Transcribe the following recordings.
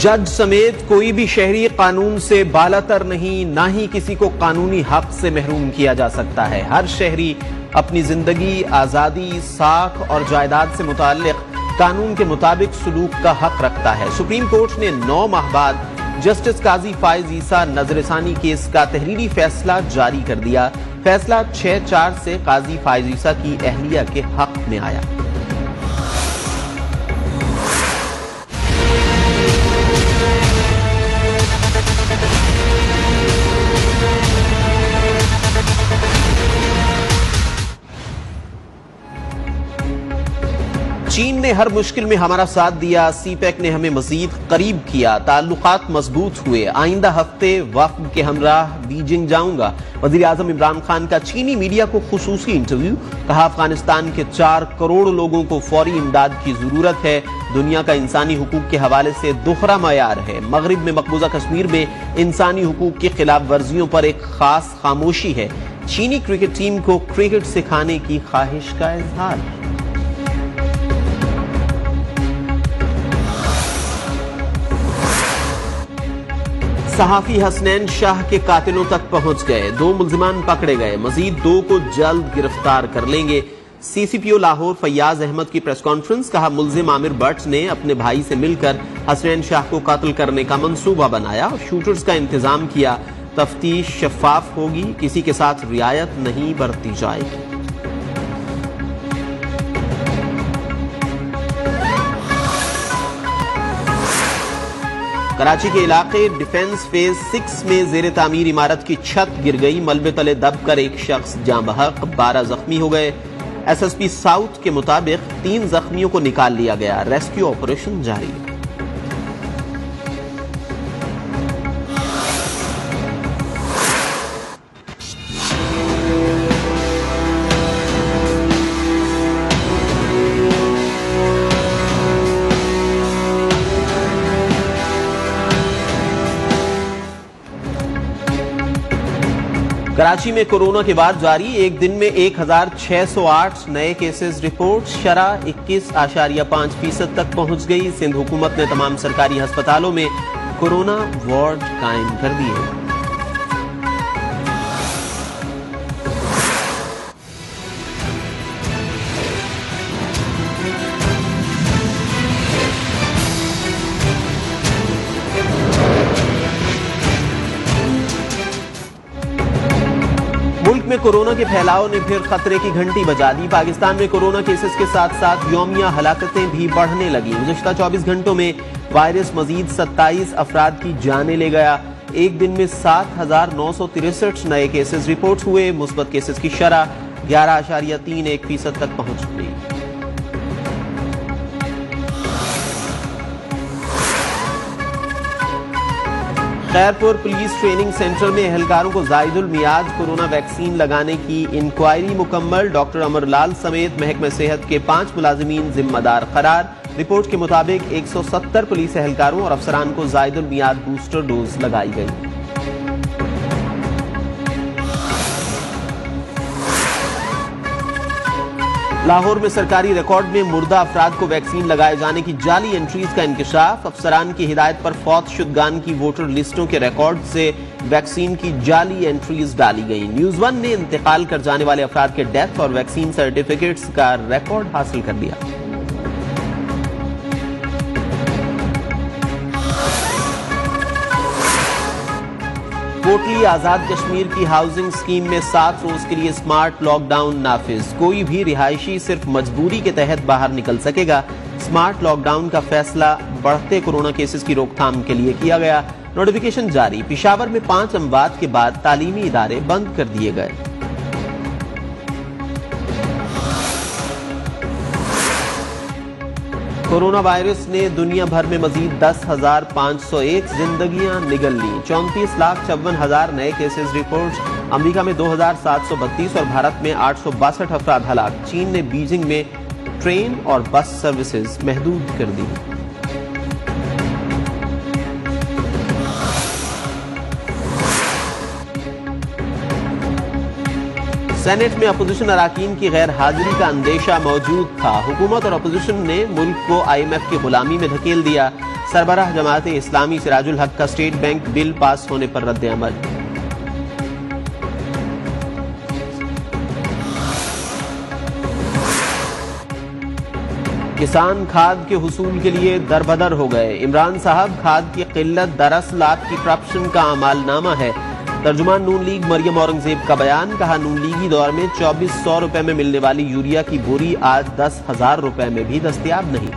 जज समेत कोई भी शहरी कानून से बालातर नहीं, ना ही किसी को कानूनी हक से महरूम किया जा सकता है। हर शहरी अपनी ज़िंदगी, आज़ादी, साख और जायदाद से मुतालिक कानून के मुताबिक सलूक का हक रखता है। सुप्रीम कोर्ट ने नौ माह बाद जस्टिस काजी फाइज ईसा नजरसानी केस का तहरीरी फैसला जारी कर दिया। फैसला छह चार से काजी फाइज ईसा की अहलिया के हक में आया। चीन ने हर मुश्किल में हमारा साथ दिया। सी पैक ने हमें मजीद करीब किया। ताल्लुकात मज़बूत हुए। आइंदा हफ़्ते वफ्द के हमराह बीजिंग जाऊँगा। वज़ीर आज़म इमरान खान का चीनी मीडिया को खसूसी इंटरव्यू। कहा, अफ़गानिस्तान के चार करोड़ लोगों को फौरी इमदाद की ज़रूरत है। दुनिया का इंसानी हकूक के हवाले से दोहरा मैार है। मगरब में मकबूजा कश्मीर में इंसानी हकूक की खिलाफ वर्जियों पर एक खास खामोशी है। चीनी क्रिकेट टीम को क्रिकेट सिखाने की ख्वाहिश का इजहार। सहाफी हसनैन शाह के कातिलों तक पहुँच गए। दो मुलजिमान पकड़े गए। मजीद दो को जल्द गिरफ़्तार कर लेंगे। सीसीपीओ लाहौर फैयाज अहमद की प्रेस कॉन्फ्रेंस कहा, मुलजिम आमिर भट्ट ने अपने भाई से मिलकर हसनैन शाह को कत्ल करने का मंसूबा बनाया शूटर्स का इंतज़ाम किया। तफ्तीश शफाफ होगी। किसी के साथ रियायत नहीं बरती जाएगी। कराची के इलाके डिफेंस फ़ेज़ सिक्स में जेर तामीर इमारत की छत गिर गई। मलबे तले दबकर एक शख्स जाँ बहक। बारह जख्मी हो गए। एसएसपी साउथ के मुताबिक तीन जख्मियों को निकाल लिया गया। रेस्क्यू ऑपरेशन जारी। कराची में कोरोना के बाद जारी एक दिन में 1608 नए केसेस रिपोर्ट, शरा इक्कीस, आशारिया पाँच फ़ीसद तक पहुँच गई। सिंध हुकूमत ने तमाम सरकारी अस्पतालों में कोरोना वार्ड कायम कर दिए। में कोरोना के फैलाव ने फिर खतरे की घंटी बजा दी। पाकिस्तान में कोरोना केसेस के साथ साथ योमिया हलाकतें भी बढ़ने लगी। गुजशत 24 घंटों में वायरस मजीद 27 अफराद की जाने ले गया। एक दिन में सात हज़ार नौ सौ तिरसठ नए केसेस रिपोर्ट हुए। मुस्बत केसेस की शरह ग्यारह आशारिया तीन एक फ़ीसद तक पहुँच गई। खैरपुर पुलिस ट्रेनिंग सेंटर में एहलकारों को जायदुल मियाद कोरोना वैक्सीन लगाने की इंक्वायरी मुकम्मल। डॉक्टर अमरलाल समेत महकमे सेहत के पाँच मुलाजमीन जिम्मेदार करार। रिपोर्ट के मुताबिक 170 पुलिस एहलकारों और अफसरान को जायदुल मियाद बूस्टर डोज लगाई गई। लाहौर में सरकारी रिकॉर्ड में मुर्दा अफराद को वैक्सीन लगाए जाने की जाली एंट्रीज का इंकशाफ। अफसरान की हिदायत पर फौत शुदगान की वोटर लिस्टों के रिकॉर्ड से वैक्सीन की जाली एंट्रीज डाली गई। न्यूज़ वन ने इंतकाल कर जाने वाले अफराद के डेथ और वैक्सीन सर्टिफिकेट्स का रिकॉर्ड हासिल कर लिया। कोटली आज़ाद कश्मीर की हाउसिंग स्कीम में सात रोज के लिए स्मार्ट लॉकडाउन नाफिज। कोई भी रिहायशी सिर्फ़ मजबूरी के तहत बाहर निकल सकेगा। स्मार्ट लॉकडाउन का फैसला बढ़ते कोरोना केसेस की रोकथाम के लिए किया गया। नोटिफिकेशन जारी। पिशावर में पाँच अमवाद के बाद तालीमी इदारे बंद कर दिए गए। कोरोना वायरस ने दुनिया भर में मजीद दस हज़ार पाँच सौ एक जिंदगियाँ निगल ली। चौंतीस लाख चौवन हज़ार नए केसेस रिपोर्ट, अमेरिका में दो हज़ार सात सौ बत्तीस और भारत में आठ सौ बासठ अफराद हलाक। चीन ने बीजिंग में ट्रेन और बस सर्विसेज़ महदूद कर दी। सेनेट में अपोजिशन अरकान की गैर हाजिरी का अंदेशा मौजूद था। हुकूमत और अपोजिशन ने मुल्क को आई एम एफ़ की गुलामी में धकेल दिया। सरबराह जमात इस्लामी सिराजुल हक का स्टेट बैंक बिल पास होने पर रद्द अमल। किसान खाद के हसूल के लिए दरबदर हो गए। इमरान साहब, खाद की किल्लत दरअसल आपकी करप्शन का अमालनामा है। तर्जुमान नून लीग मरियम औरंगज़ेब का बयान, कहा नून लीगी दौर में चौबीस सौ रुपए में मिलने वाली यूरिया की बोरी आज दस हज़ार रुपए में भी दस्तियाब नहीं।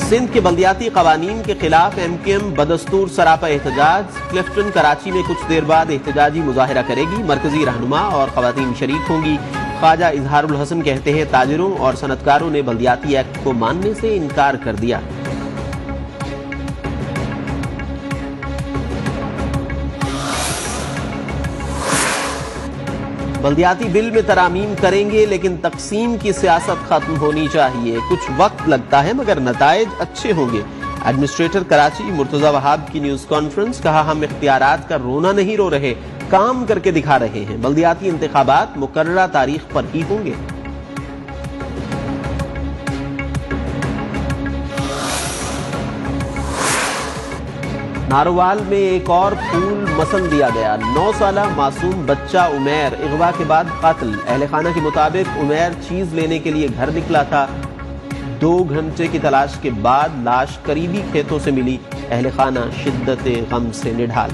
सिंध के बल्दियाती कवानीन के खिलाफ एम के एम बदस्तूर सरापा एहतजाज, क्लिफ्टन कराची में कुछ देर बाद एहतजाजी मुजाहरा करेगी, मरकजी रहनुमा और खातन शरीक होंगी। ख्वाजा इजहारुल हसन कहते हैं, ताजरों और सनतकारों ने बल्दियाती एक्ट को मानने से इनकार कर दिया। बल्दियाती बिल में तरामीम करेंगे, लेकिन तकसीम की सियासत खत्म होनी चाहिए। कुछ वक्त लगता है, मगर नतज अच्छे होंगे। एडमिनिस्ट्रेटर कराची मुर्तजा वहाब की न्यूज़ कॉन्फ्रेंस, कहा, हम इख्तियार का रोना नहीं रो रहे काम करके दिखा रहे हैं। बल्दियाती इंतबात मुकर्रा तारीख पर ही होंगे। नारोवाल में एक और फूल मसन दिया गया। नौ साल मासूम बच्चा उमेर अगवा के बाद कत्ल। अहल खाना के मुताबिक उमेर चीज़ लेने के लिए घर निकला था। दो घंटे की तलाश के बाद लाश करीबी खेतों से मिली। अहल खाना शिद्दत गम से निढाल।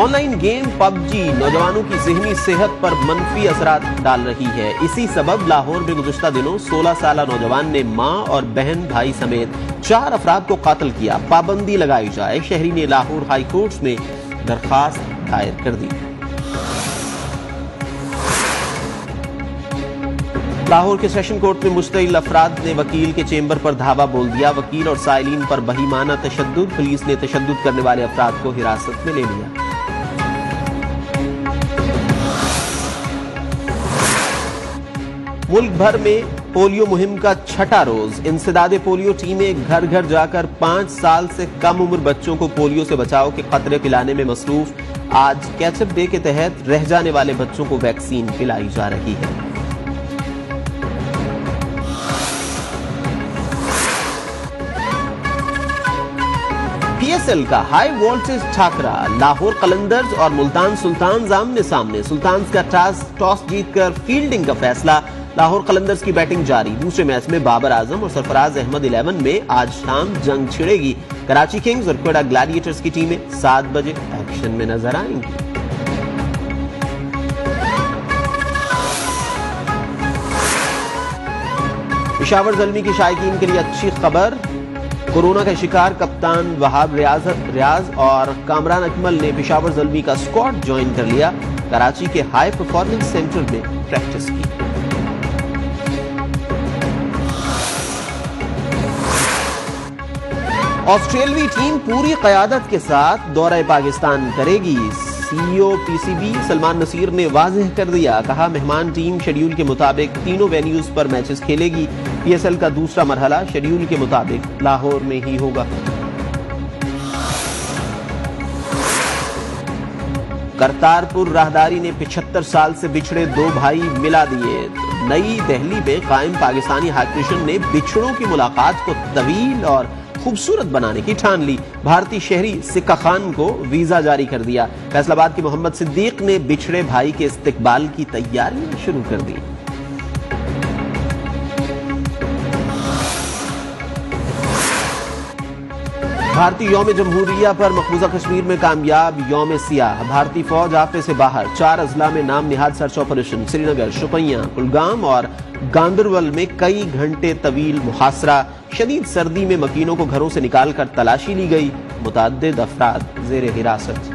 ऑनलाइन गेम पबजी नौजवानों की जहनी सेहत पर मनफी असरात डाल रही है। इसी सबब लाहौर में गुजशत दिनों 16 साल नौजवान ने माँ और बहन भाई समेत चार अफराद को कत्ल किया। पाबंदी लगाई जाए। शहरी ने लाहौर हाई कोर्ट में दरखास्त दायर कर दी। लाहौर के सेशन कोर्ट में मुश्तिल अफराद ने वकील के चेंबर पर धावा बोल दिया। वकील और साइलिन पर बहीमाना तशद पुलिस ने तशद करने वाले अफराद को हिरासत में ले लिया। मुल्क भर में पोलियो मुहिम का छठा रोज। इंसदाद पोलियो टीमें घर घर जाकर पाँच साल से कम उम्र बच्चों को पोलियो से बचाव के खतरे पिलाने में मसरूफ, आज कैचअप डे के तहत रह जाने वाले बच्चों को वैक्सीन पिलाई जा रही है। पीएसएल का हाई वोल्टेज ठाकरा, लाहौर कलंदर्स और मुल्तान सुल्तान आमने सामने। सुल्तान का टॉस जीतकर फील्डिंग का फैसला लाहौर कलंदर्स की बैटिंग जारी। दूसरे मैच में बाबर आज़म और सरफराज अहमद इलेवन में आज शाम जंग छिड़ेगी। कराची किंग्स और कोयडा ग्लैडिएटर्स की टीमें सात बजे एक्शन में नज़र आएँगी। पिशावर जलमी की शायकीन के लिए अच्छी खबर। कोरोना का शिकार कप्तान वहाब रियाज रियाज और कामरान अकमल ने पिशावर जलमी का स्क्वाड ज्वाइन कर लिया। कराची के हाई परफॉर्मेंस सेंटर में प्रैक्टिस की। ऑस्ट्रेलवी टीम पूरी कयादत के साथ दौरा पाकिस्तान करेगी। सीईओ पीसीबी सलमान नसीर ने वाजह कर दिया। कहा, मेहमान टीम शेड्यूल के मुताबिक तीनों वेन्यूज पर मैचेस खेलेगी। पीएसएल का दूसरा मरहला शेड्यूल के मुताबिक लाहौर में ही होगा। करतारपुर राहदारी ने पिछहत्तर साल से बिछड़े दो भाई मिला दिए। नई दिल्ली में कायम पाकिस्तानी हाईकमिशन ने बिछड़ों की मुलाकात को तवील और खूबसूरत बनाने की ठान ली। भारतीय शहरी सिक्का खान को वीज़ा जारी कर दिया। फैसलाबाद के मोहम्मद सिद्दीक ने बिछड़े भाई के इस्तेकबाल की तैयारियाँ शुरू कर दी। भारतीय योम जमहूरिया पर मकबूजा कश्मीर में कामयाब योम सियाह। भारतीय फौज आफे से बाहर, चार अजला में नाम निहाद सर्च ऑपरेशन। श्रीनगर, शुपैया, कुलगाम और गांधरबल में कई घंटे तवील मुहासरा। शदीद सर्दी में मकीनों को घरों से निकालकर तलाशी ली गई। मुतद अफराद जेर हिरासत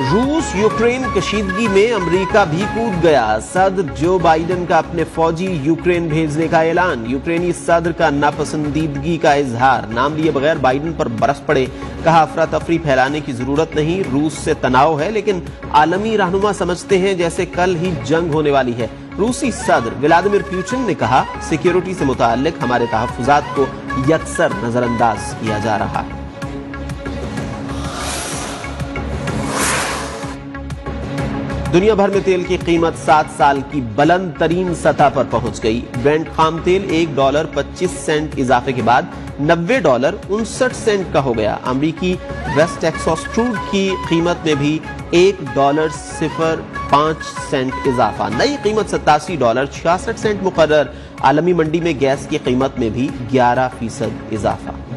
रूस यूक्रेन कशीदगी में अमेरिका भी कूद गया। सदर जो बाइडेन का अपने फौजी यूक्रेन भेजने का ऐलान। यूक्रेनी सदर का नापसंदीदगी का इजहार। नाम लिए बगैर बाइडेन पर बरस पड़े। कहा अफरा तफरी फैलाने की ज़रूरत नहीं। रूस से तनाव है, लेकिन आलमी रहनुमा समझते हैं, जैसे कल ही जंग होने वाली है। रूसी सदर व्लादिमिर प्यूचिन ने कहा, सिक्योरिटी से मुतालिक हमारे तहफात को यकसर नजरअंदाज किया जा रहा है। दुनिया भर में तेल की कीमत सात साल की बुलंद तरीन सतह पर पहुँच गई। ब्रेंट खाम तेल एक डॉलर पच्चीस सेंट इजाफे के बाद नब्बे डॉलर उनसठ सेंट का हो गया। अमरीकी वेस्ट क्रूड की कीमत में भी एक डॉलर सिफर पाँच सेंट इजाफा। नई कीमत सतासी डॉलर छियासठ सेंट मुकर आलमी मंडी में गैस की कीमत में भी ग्यारह फ़ीसद इजाफा।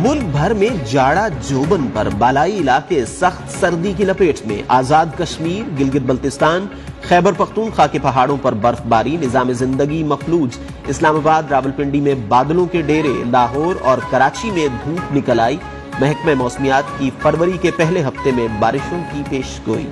मुल्क भर में जाड़ा जोबन पर बालाई इलाके सख्त सर्दी की लपेट में आज़ाद कश्मीर, गिलगित बल्तिस्तान, खैबर पख्तूनख्वा के पहाड़ों पर बर्फबारी, निज़ाम ज़िंदगी मफलूज इस्लामाबाद, रावलपिंडी में बादलों के डेरे, लाहौर और कराची में धूप निकल आई। महकमे मौसमियात की फरवरी के पहले हफ़्ते में बारिशों की पेश गोई